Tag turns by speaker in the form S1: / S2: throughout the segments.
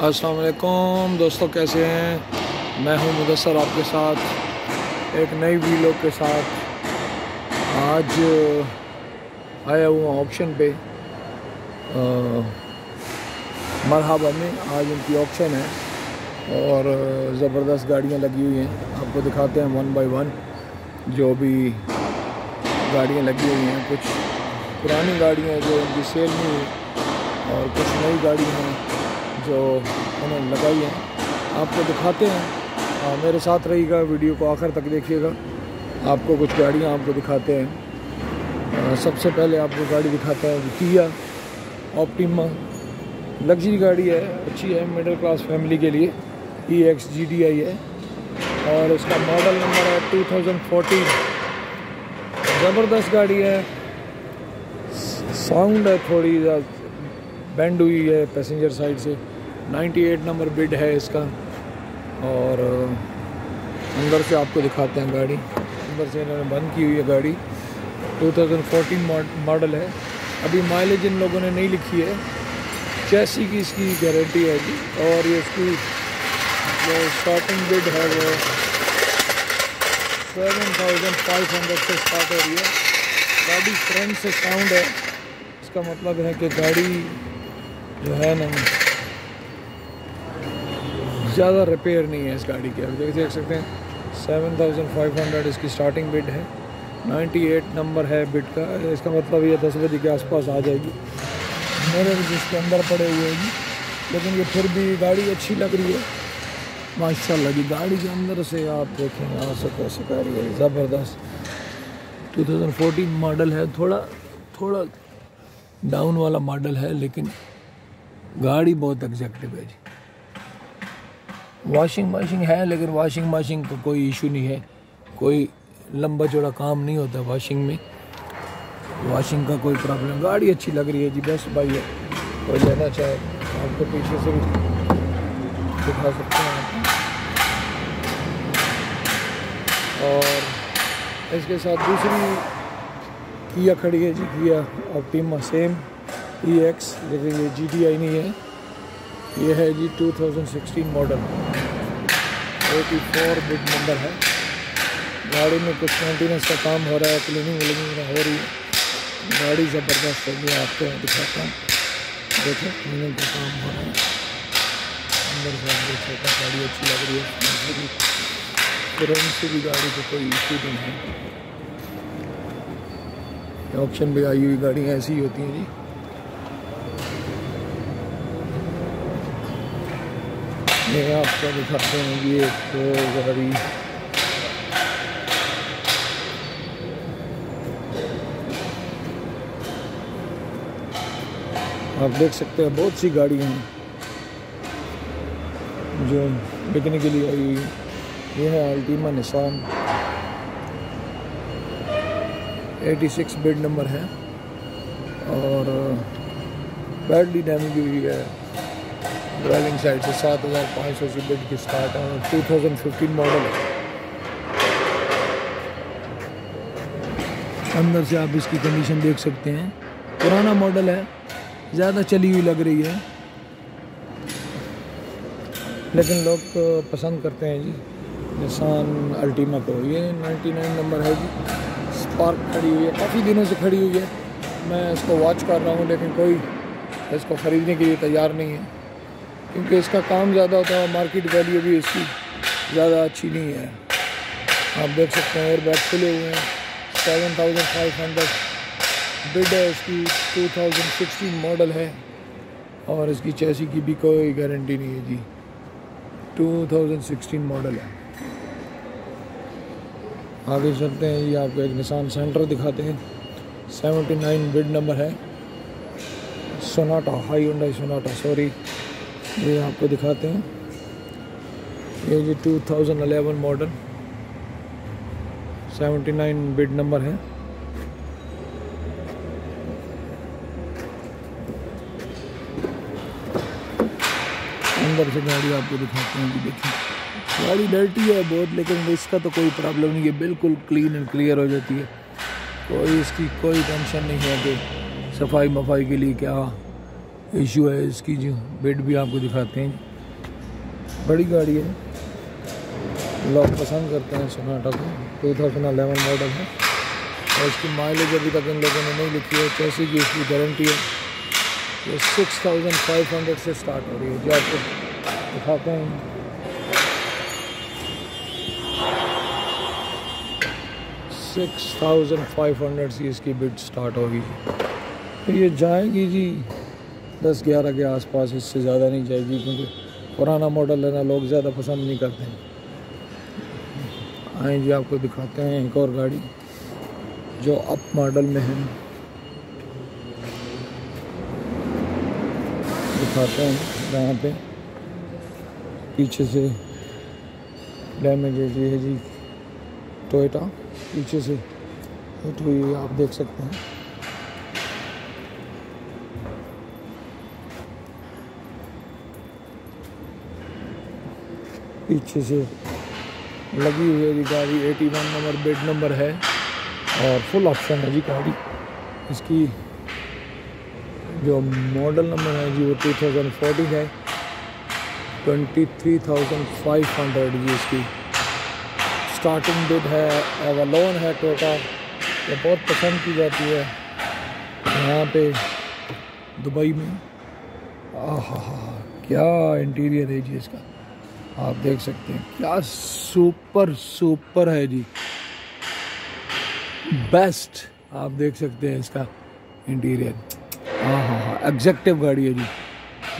S1: अस्सलाम वालेकुम। दोस्तों, कैसे हैं? मैं हूँ मुदसर आपके साथ, एक नई वीडियो के साथ। आज आया हुआ ऑप्शन पे मरहबा में आज उनकी ऑप्शन है और ज़बरदस्त गाड़ियाँ लगी हुई हैं। आपको दिखाते हैं वन बाय वन जो भी गाड़ियाँ लगी हुई हैं। कुछ पुरानी गाड़ियाँ जो उनकी सेल में हुई और कुछ नई गाड़ी हैं। जो उन्होंने लगाई है। आपको दिखाते हैं। आ, मेरे साथ रहिएगा वीडियो को आखिर तक देखिएगा। आपको कुछ गाड़ियाँ आपको दिखाते हैं। आ, सबसे पहले आपको गाड़ी दिखाता है। किया ऑप्टिमा लग्जरी गाड़ी है अच्छी है मिडिल क्लास फैमिली के लिए। ई एक्स जी डी आई है। और इसका मॉडल नंबर है 2014 ज़बरदस्त गाड़ी है। साउंड है थोड़ी बैंड हुई है पैसेंजर साइड से। 98 नंबर बिड है इसका। और अंदर से आपको दिखाते हैं गाड़ी। अंदर से इन्होंने बंद की हुई है गाड़ी। 2014 मॉडल है। अभी माइलेज इन लोगों ने नहीं लिखी है। चैसी की इसकी गारंटी है जी। और ये इसकी, जो स्टार्टिंग बिड है वो सेवन थाउज़ेंड फाइव हंड्रेड से स्टार्ट हो रही है। गाड़ी फ्रंट से साउंड है। इसका मतलब है कि गाड़ी जो है ना ज़्यादा रिपेयर नहीं है इस गाड़ी की। आप देख सकते हैं सेवन थाउज़ेंड फाइव हंड्रेड इसकी स्टार्टिंग बिड है। नाइन्टी एट नंबर है बिड का। इसका मतलब ये दस बजे के आसपास आ जाएगी। मेरे जिसके अंदर पड़े हुए हैं। लेकिन ये फिर भी गाड़ी अच्छी लग रही है। माशाल्लाह जी, गाड़ी के अंदर से आप देखें, यहाँ से कैसे गाड़ी है, ज़बरदस्त। 2014 मॉडल है। थोड़ा थोड़ा डाउन वाला मॉडल है, लेकिन गाड़ी बहुत एग्जैक्टिव है जी। वॉशिंग मशीन है, लेकिन वॉशिंग मशीन का कोई इशू नहीं है। कोई लंबा चौड़ा काम नहीं होता वॉशिंग में। वॉशिंग का कोई प्रॉब्लम गाड़ी अच्छी लग रही है जी बेस्ट बाई है। कोई लेना चाहे, आपको पीछे से भी दिखा सकते हैं और इसके साथ दूसरी किया खड़ी है जी किया और ऑप्टिमा सेम ई एक्स लेकिन ये जी टी आई नहीं है। ये है जी 2016 मॉडल 84 बिग नंबर है. गाड़ी में कुछ मेंटेनेंस का काम हो रहा है क्लीनिंग व्लिनिंग हो रही है. गाड़ी ज़बरदस्त है, मैं आपको दिखाता हूँ. देखो क्लीनिंग का काम हो रहा है. अंदर से आप देख सकते गाड़ी अच्छी लग रही है फ्रंट से भी गाड़ी को कोई इशू नहीं है. ऑप्शन भी आई हुई गाड़ियाँ ऐसी ही होती हैं जी. ये आपको दिखाते हैं ये एक गाड़ी। आप देख सकते हैं, बहुत सी गाड़ियाँ हैं जो बिकने के लिए आई ये है अल्टीमा निशान 86 बेड नंबर है और बैडली डैमेज हुई है। ड्राइविंग साइड से सात हज़ार पाँच सौ सी बिड की स्टार्ट है टू थाउज़ेंड फिफ्टीन मॉडल है। अंदर से आप इसकी कंडीशन देख सकते हैं। पुराना मॉडल है, ज़्यादा चली हुई लग रही है। लेकिन लोग तो पसंद करते हैं जी निशान अल्टीमा को। ये 99 नंबर है जी। स्पार्क खड़ी हुई है, काफ़ी दिनों से खड़ी हुई है। मैं इसको वॉच कर रहा हूँ, लेकिन कोई इसको ख़रीदने के लिए तैयार नहीं है। क्योंकि इसका काम ज़्यादा होता है मार्केट वैल्यू भी इसकी ज़्यादा अच्छी नहीं है। आप देख सकते हैं एयर बैग खुले हुए हैं। Seven thousand five hundred bid है इसकी। टू थाउज़ेंड सिक्सटीन मॉडल है और इसकी चैसी की भी कोई गारंटी नहीं है जी। टू थाउज़ेंड सिक्सटीन मॉडल है। आगे चलते हैं ये आपको एक निशान सेंटर दिखाते हैं। सेवेंटी नाइन बिड नंबर है। सोनाटा हाई हुंडई सोनाटा सॉरी ये आपको दिखाते हैं। ये जी 2011 मॉडल 79 बिड नंबर है। अंदर से गाड़ी आपको दिखाते हैं कि देखिए। गाड़ी डर्टी है बहुत, लेकिन इसका तो कोई प्रॉब्लम नहीं है। बिल्कुल क्लीन एंड क्लियर हो जाती है। कोई इसकी कोई टेंशन नहीं है कि सफ़ाई मफाई के लिए क्या इशू है इसकी जो। बेड भी आपको दिखाते हैं बड़ी गाड़ी है। लोग पसंद करते हैं सोनाटा को। टू थाउज़ेंड अलेवन मॉडल है। और इसकी माइलेज अभी तक इन लोगों ने नहीं लिखी है। कैसी की इसकी गारंटी है। ये सिक्स थाउज़ेंड फाइव हंड्रेड से स्टार्ट हो रही है। जो, आपको दिखाते हैं। सिक्स थाउज़ेंड फाइव हंड्रेड से इसकी बिड स्टार्ट होगी। तो ये जाएगी जी। दस ग्यारह के आसपास इससे ज़्यादा नहीं जाएगी क्योंकि पुराना मॉडल लेना लोग ज़्यादा पसंद नहीं करते हैं। आए जी आपको दिखाते हैं एक और गाड़ी, जो अप मॉडल में है। दिखाते हैं यहाँ पे। पीछे से डैमेज है है जी टोयोटा पीछे से हिट हुई है, आप देख सकते हैं। पीछे से लगी हुई है जी गाड़ी। 81 नंबर बेड नंबर है और फुल ऑप्शन है जी गाड़ी। इसकी जो मॉडल नंबर है जी वो 2040 है। 23,500 जी इसकी। स्टार्टिंग बिड है एवलोन है टोटा ये बहुत पसंद की जाती है। यहाँ पे दुबई में। आहा क्या इंटीरियर है जी इसका। आप देख सकते हैं। क्या सुपर सुपर है जी। बेस्ट आप देख सकते हैं इसका इंटीरियर हाँ हाँ हाँ एग्जेक्टिव गाड़ी है जी।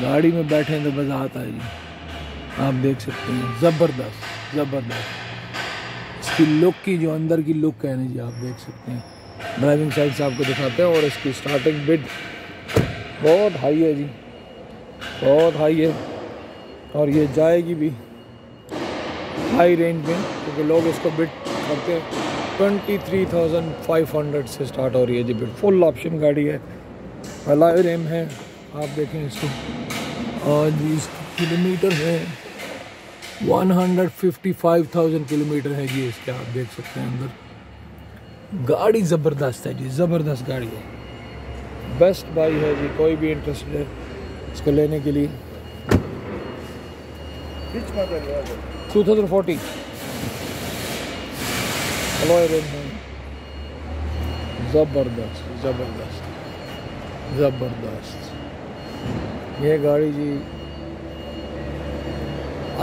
S1: गाड़ी में बैठे तो मज़ा आता है जी। आप देख सकते हैं, ज़बरदस्त ज़बरदस्त। इसकी लुक की, जो अंदर की लुक है ना जी, आप देख सकते हैं। ड्राइविंग साइड से आपको दिखाते हैं और इसकी स्टार्टिंग बिड बहुत हाई है जी। बहुत हाई है। और ये जाएगी भी हाई रेंज में क्योंकि लोग इसको बिट करते हैं। Twenty three thousand five hundred से स्टार्ट हो रही है जी बिड फुल ऑप्शन गाड़ी है। अलाई रेम है। आप देखें इसको। और जी इसकी किलोमीटर है। 155,000 किलोमीटर है जी इसके आप देख सकते हैं अंदर। गाड़ी ज़बरदस्त है जी ज़बरदस्त गाड़ी है। बेस्ट बाई है जी कोई भी इंटरेस्टेड है इसको लेने के लिए। ज़बरदस्त ज़बरदस्त ज़बरदस्त ये गाड़ी जी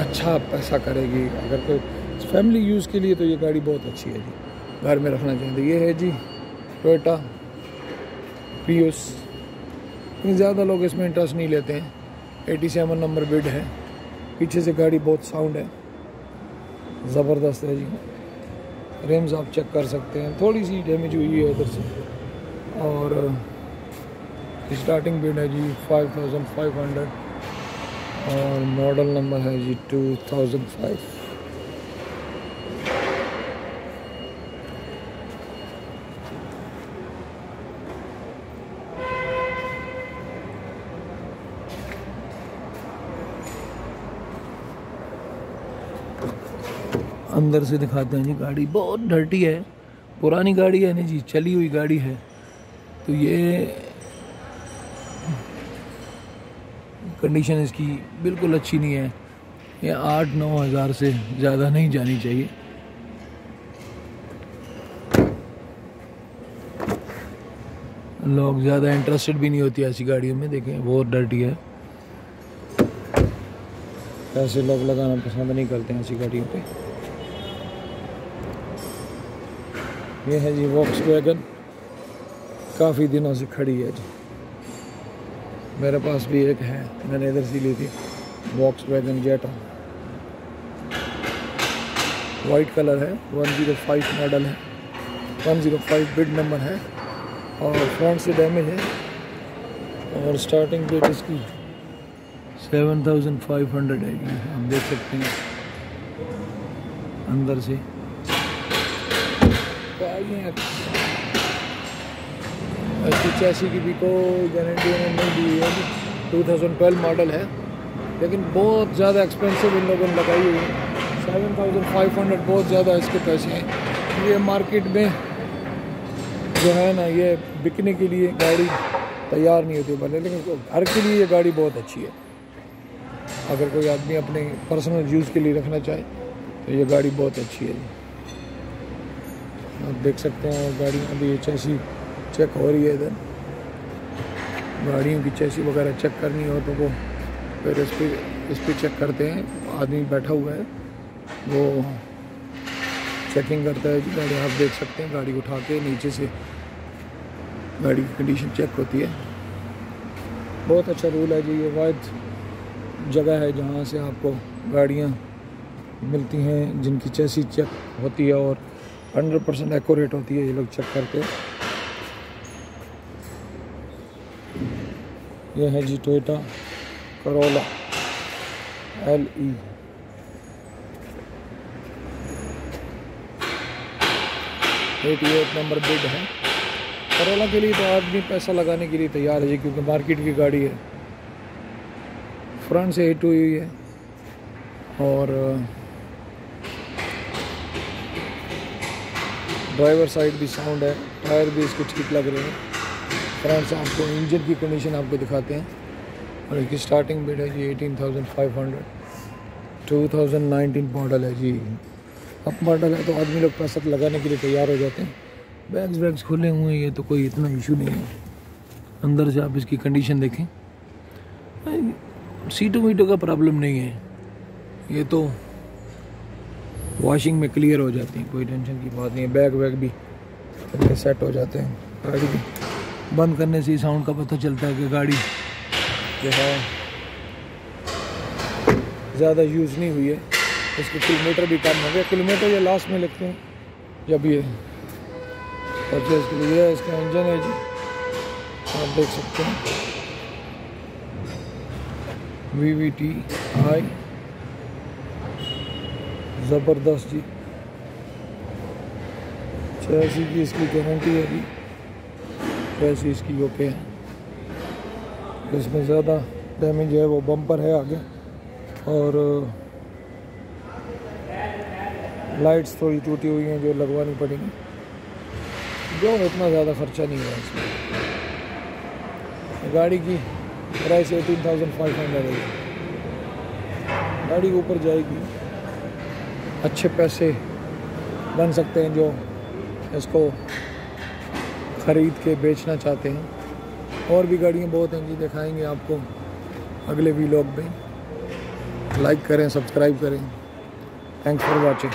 S1: अच्छा पैसा करेगी। अगर कोई फैमिली यूज़ के लिए तो ये गाड़ी बहुत अच्छी है जी। घर में रखना चाहिए। ये है जी टोयोटा पीयूस ज़्यादा लोग इसमें इंटरेस्ट नहीं लेते हैं। एटी सेवन नंबर बिड है। पीछे से गाड़ी बहुत साउंड है। ज़बरदस्त है जी। रेम्स आप चेक कर सकते हैं। थोड़ी सी डैमेज हुई है उधर से। और uh, स्टार्टिंग बिड है जी 5500 और मॉडल नंबर है जी 2005 अंदर से दिखाते हैं जी गाड़ी। बहुत डर्टी है। पुरानी गाड़ी है नहीं जी, चली हुई गाड़ी है। तो ये कंडीशन इसकी बिल्कुल अच्छी नहीं है। ये आठ नौ हज़ार से ज़्यादा नहीं जानी चाहिए। लोग ज़्यादा इंटरेस्टेड भी नहीं होती ऐसी गाड़ियों में, देखें, बहुत डर्टी है। ऐसे लोग लगाना पसंद नहीं करते हैं ऐसी गाड़ियों पे। ये है जी वॉक्स वैगन काफ़ी दिनों से खड़ी है जी। मेरे पास भी एक है, मैंने इधर से ली थी Volkswagen Jetta white colour है 105 मॉडल है 105 बिड नंबर है और फ्रंट से डैमेज है और स्टार्टिंग बिड इसकी 7500 है आप देख सकते हैं अंदर से। इसकी चैसी की भी कोई गारंटी उन्होंने नहीं दी है। टू थाउज़ेंड ट्वेल्व मॉडल है, लेकिन बहुत ज़्यादा एक्सपेंसिव इन लोगों ने लगाई हुई है। सेवन थाउज़ेंड फाइव हंड्रेड बहुत ज़्यादा इसके पैसे। हैं ये मार्केट में जो है ना, ये बिकने के लिए गाड़ी तैयार नहीं होती बने, लेकिन घर के लिए ये गाड़ी बहुत अच्छी है। अगर कोई आदमी अपने पर्सनल यूज़ के लिए रखना चाहे तो ये गाड़ी बहुत अच्छी है। आप देख सकते हैं गाड़ी अभी ये चैसी चेक हो रही है इधर। गाड़ियों की चैसी वगैरह चेक करनी हो तो वो फिर इस पर इस पर चेक करते हैं। आदमी बैठा हुआ है, वो चेकिंग करता है जी गाड़ी, आप देख सकते हैं, गाड़ी उठा के नीचे से गाड़ी की कंडीशन चेक होती है। बहुत अच्छा रूल है जी, ये वाद जगह है जहाँ से आपको गाड़ियाँ मिलती हैं, जिनकी चैसी चेक होती है और हंड्रेड परसेंट एक्यूरेट होती है ये लोग चेक करके। ये है जी Toyota Corolla L E eighty eight number bid है। करोला के लिए तो आदमी पैसा लगाने के लिए तैयार है जी, क्योंकि मार्केट की गाड़ी है। फ्रंट से हिट हुई है। और ड्राइवर साइड भी साउंड है, टायर भी इसके ठीक लग रहे हैं। फ्रंट से आपको इंजन की कंडीशन आपको दिखाते हैं। और इसकी स्टार्टिंग बिड है जी eighteen thousand five hundred two thousand nineteen model है जी। अब मॉडल है तो आदमी लोग पैसा लगाने के लिए तैयार हो जाते हैं। बैग्स वैग्स खुले हुए हैं तो कोई इतना इशू नहीं है। अंदर से आप इसकी कंडीशन देखें। सीटों वीटों का प्रॉब्लम नहीं है। ये तो वॉशिंग में क्लियर हो जाती हैं, कोई टेंशन की बात नहीं है। बैग वैग भी सेट हो जाते हैं। गाड़ी भी। बंद करने से ही साउंड का पता चलता है कि गाड़ी जो है, ज़्यादा यूज़ नहीं हुई है। इसके किलोमीटर भी कम हो गए किलोमीटर ये लास्ट में लगते हैं, जब ये परचेज के लिए इसका इंजन है जी। आप देख सकते हैं। वी वी टी आई ज़बरदस्त जी। चैसी की इसकी गारंटी है जी चैसी इसकी ओके है। इसमें ज़्यादा डैमेज है, वो बम्पर है आगे। और लाइट्स थोड़ी टूटी हुई हैं जो लगवानी पड़ेंगी। जो इतना ज़्यादा खर्चा नहीं है इसमें। गाड़ी की price eighteen thousand five hundred है। गाड़ी ऊपर जाएगी। अच्छे पैसे बन सकते हैं जो इसको ख़रीद के बेचना चाहते हैं। और भी गाड़ियाँ बहुत हैं जी, दिखाएँगे आपको अगले वीलॉग में। लाइक करें सब्सक्राइब करें। Thanks for watching